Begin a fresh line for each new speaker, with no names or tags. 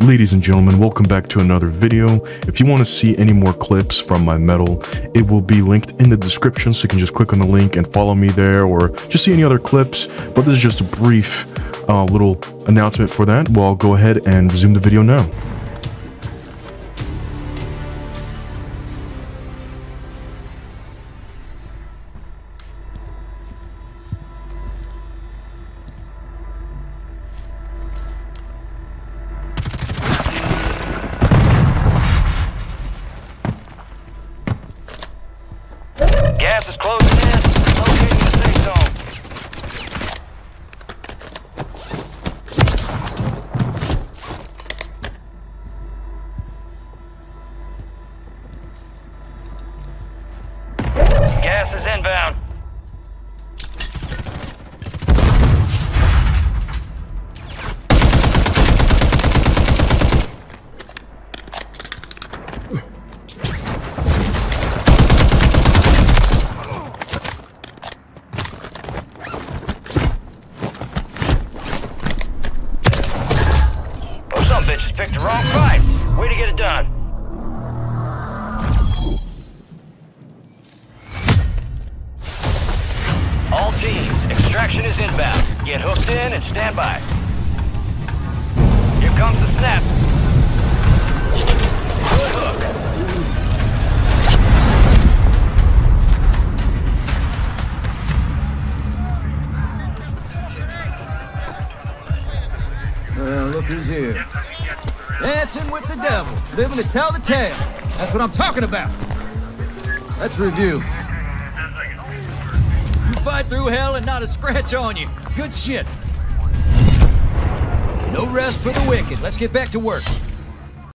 Ladies and gentlemen, welcome back to another video. If you want to see any more clips from my Medal, it will be linked in the description so you can just click on the link and follow me there or just see any other clips. But this is just a brief uh, little announcement for that. Well, I'll go ahead and resume the video now.
Gas is closing in. Locating the safe zone. Gas is inbound. Picked the wrong fight. Way to get it done. All teams, extraction is inbound. Get hooked in and stand by. Here comes the snap. Good hook.
Well, look who's here. Dancing with the devil, living to tell the tale. That's what I'm talking about. Let's review. You fight through hell and not a scratch on you. Good shit. No rest for the wicked. Let's get back to work.